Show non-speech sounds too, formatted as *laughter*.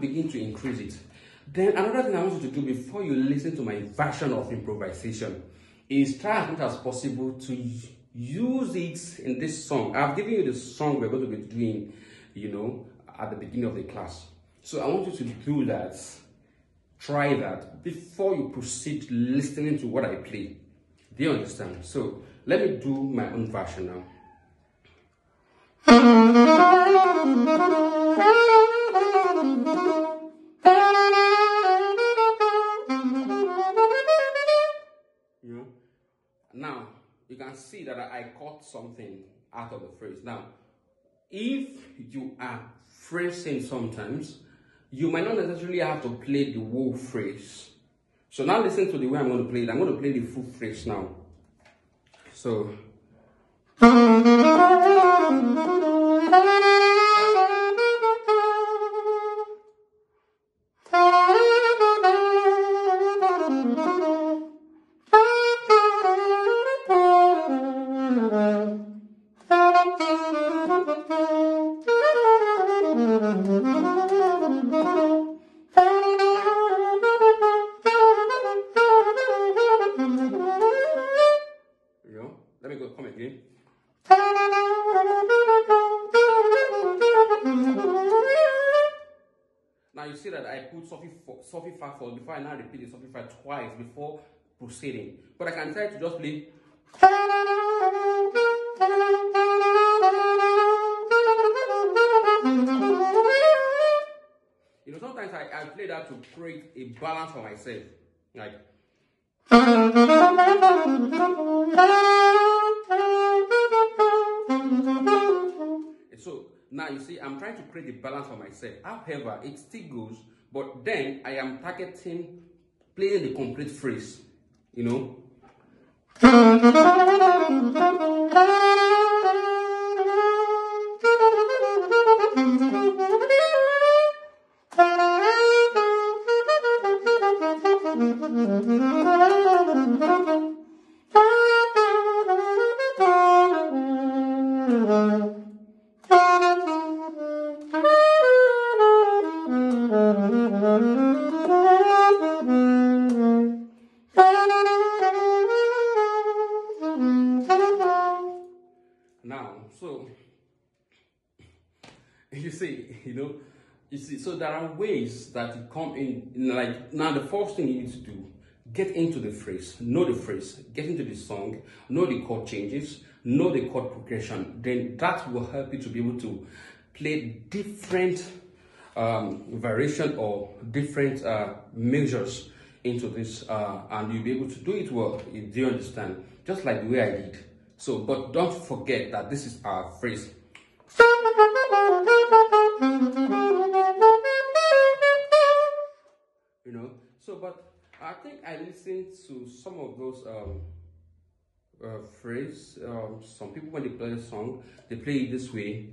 begin to increase it. Then another thing I want you to do before you listen to my version of improvisation is try as much as possible to use it in this song. I've given you the song we're going to be doing, you know, at the beginning of the class. So I want you to do that. Try that before you proceed listening to what I play. Do you understand? So let me do my own version now. You know? Now, you can see that I caught something out of the phrase. Now, if you are phrasing sometimes, you might not necessarily have to play the whole phrase. So now listen to the way I'm going to play it. I'm going to play the full phrase now. So. See that I put Sophie fa for before I now repeat the Sophie fa twice before proceeding. But I can try to just play. You know, sometimes I, I play that to create a balance for myself. Like now you see, I'm trying to create a balance for myself. However, it still goes, but then I am targeting playing the complete phrase. You know. *laughs* Now, so *laughs* you see, you know, you see, so there are ways that you come in, like now the first thing you need to do, get into the phrase, know the phrase, get into the song, know the chord changes, know the chord progression. Then that will help you to be able to play different um, variation or different uh, measures into this, uh, and you'll be able to do it well. Do you understand? Just like the way I did. So, but don't forget that this is our phrase. You know, so but I think I listened to some of those um, uh, phrase. Um, some people when they play the song, they play it this way.